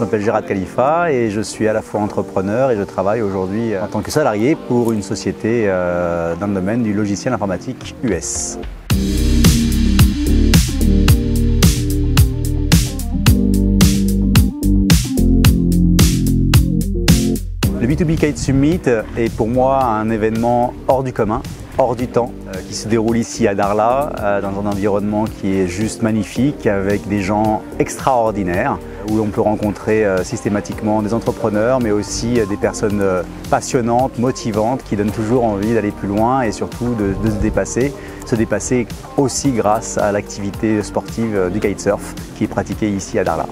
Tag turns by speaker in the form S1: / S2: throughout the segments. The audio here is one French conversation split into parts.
S1: je m'appelle Gérard Khalifa et je suis à la fois entrepreneur et je travaille aujourd'hui en tant que salarié pour une société euh, dans le domaine du logiciel informatique US. Le B2B Kite Summit est pour moi un événement hors du commun, hors du temps, euh, qui se déroule ici à Darla, euh, dans un environnement qui est juste magnifique, avec des gens extraordinaires, où on peut rencontrer euh, systématiquement des entrepreneurs, mais aussi des personnes passionnantes, motivantes, qui donnent toujours envie d'aller plus loin et surtout de, de se dépasser. Se dépasser aussi grâce à l'activité sportive du kitesurf qui est pratiquée ici à Darla.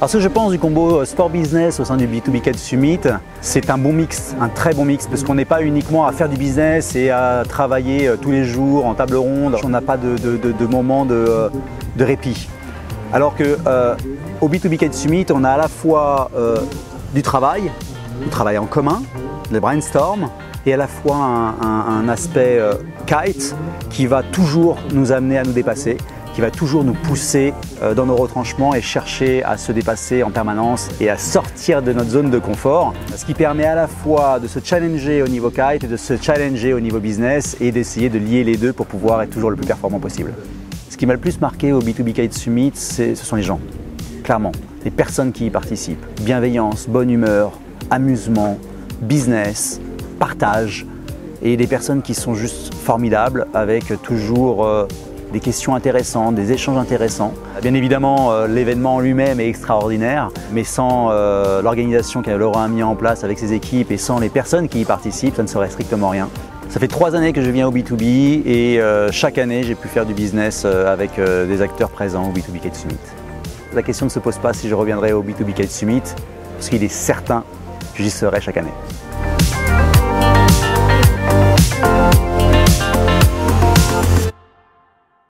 S1: Alors ce que je pense du combo sport-business au sein du B2B Kite Summit, c'est un bon mix, un très bon mix, parce qu'on n'est pas uniquement à faire du business et à travailler euh, tous les jours en table ronde, on n'a pas de, de, de, moment de, de, répit. Alors que euh, au B2B Kite Summit, on a à la fois euh, du travail, du travail en commun, le brainstorm, et à la fois un, aspect euh, kite qui va toujours nous amener à nous dépasser qui va toujours nous pousser euh, dans nos retranchements et chercher à se dépasser en permanence et à sortir de notre zone de confort. Ce qui permet à la fois de se challenger au niveau kite et de se challenger au niveau business et d'essayer de lier les deux pour pouvoir être toujours le plus performant possible. Ce qui m'a le plus marqué au B2B Kite Summit, ce sont les gens. Clairement, les personnes qui y participent. Bienveillance, bonne humeur, amusement, business, partage et des personnes qui sont juste formidables avec toujours euh, des questions intéressantes, des échanges intéressants. Bien évidemment, euh, l'événement en lui-même est extraordinaire, mais sans euh, l'organisation que Laurent a mis en place avec ses équipes et sans les personnes qui y participent, ça ne serait strictement rien. Ça fait trois années que je viens au B2B et euh, chaque année j'ai pu faire du business avec des acteurs présents au B2B Kate Summit. La question ne se pose pas si je reviendrai au B2B Kate Summit, parce qu'il est certain que j'y serai chaque année.